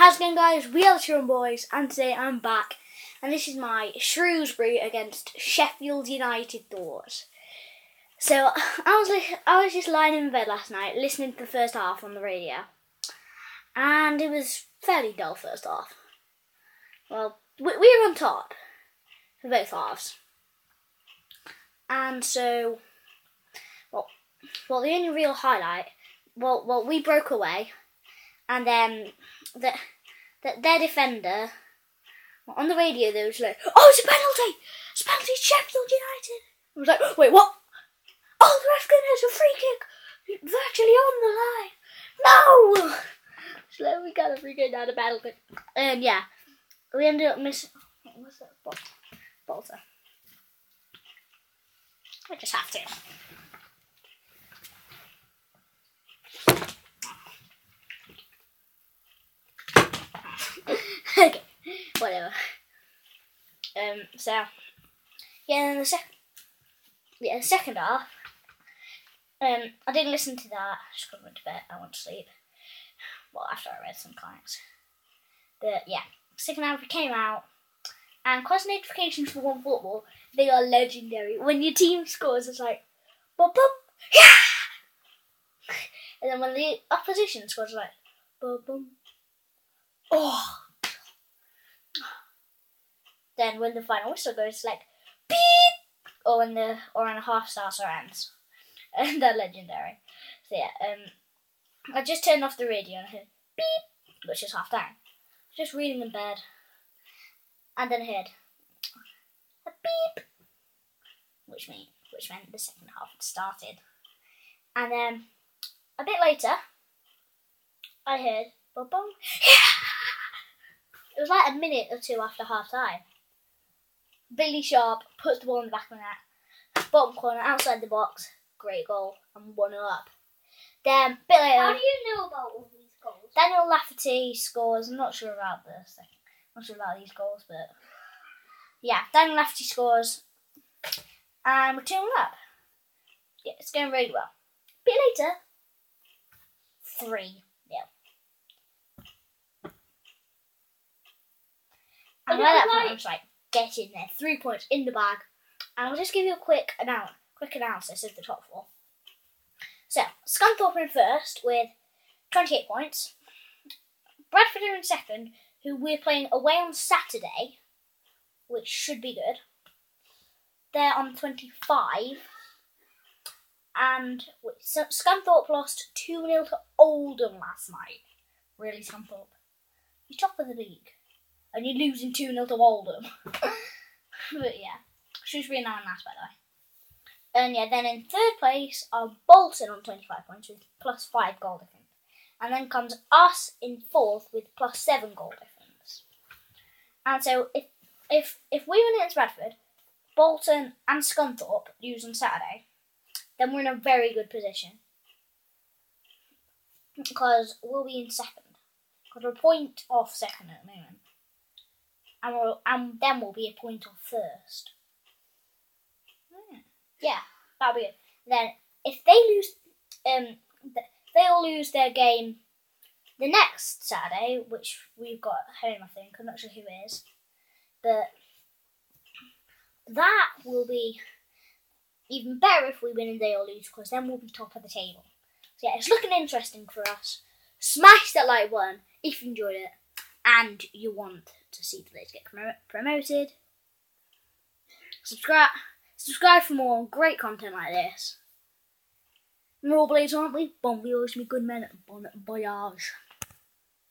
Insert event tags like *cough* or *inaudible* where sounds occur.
How's it going guys? We are the Children Boys and today I'm back and this is my Shrewsbury against Sheffield United thoughts. So I was I was just lying in bed last night listening to the first half on the radio and it was fairly dull first half. Well, we, we were on top for both halves. And so, well, well, the only real highlight, well, well, we broke away and then the, the, their defender on the radio they was like, "Oh, it's a penalty! It's a penalty, Sheffield United." I was like, "Wait, what? Oh, the ref has a free kick virtually on the line. No!" *laughs* So we got a free kick down the penalty, and yeah, we ended up missing. What's that? Bolter. I just have to. Whatever. Um, so yeah, then the second, yeah, the second half. Um, I didn't listen to that. I just went to bed. I went to sleep. Well, after I read some comics. But yeah, second half came out, and cause notifications for OneFootball, they are legendary. When your team scores, it's like, boom, boom, yeah. And then when the opposition scores, it's like, boom, boom, oh. Then when the final whistle goes, it's like beep, or when the or when the half star ends, *laughs* and they're legendary. So yeah, um, I just turned off the radio and I heard beep, which is half time. Just reading in bed, and then I heard a beep, which mean which meant the second half had started, and then a bit later, I heard boom boom. *laughs* It was like a minute or two after half time. Billy Sharp puts the ball in the back of the net, bottom corner, outside the box, great goal, and 1 up. Then, bit later, How do you know about all these goals? Daniel Lafferty scores. I'm not sure about this. I'm not sure about these goals, but yeah, Daniel Lafferty scores, and we're 2 up. Yeah, it's going really well. bit later, 3 nil. And But by that point, like, get in there, three points in the bag. And I'll just give you a quick quick analysis of the top four. So, Scunthorpe in first with 28 points. Bradford are in second, who we're playing away on Saturday, which should be good. They're on 25. And Scunthorpe lost 2 0 to Oldham last night. Really, Scunthorpe? You're top of the league. And you're losing 2 0 to Oldham. *laughs* but yeah, Shrewsbury now in last, by the way. And yeah, then in third place are Bolton on 25 points with plus 5 goal difference. And then comes us in fourth with plus 7 goal difference. And so if if if we win against Bradford, Bolton and Scunthorpe lose on Saturday, then we're in a very good position. Because we'll be in second. Because we're a point off second at the moment. And, we'll, and then we'll be a point off first. Hmm. Yeah, that'll be it. Then if they lose, um, they all lose their game the next Saturday, which we've got at home. I think I'm not sure who it is, but that will be even better if we win and they all lose, because then we'll be top of the table. So yeah, it's looking interesting for us. Smash that like button if you enjoyed it, and you want to see the Blades get promo- promoted. Subscribe, subscribe for more great content like this. We're all blades, aren't we? Bon voyage, me good men. Bon voyage.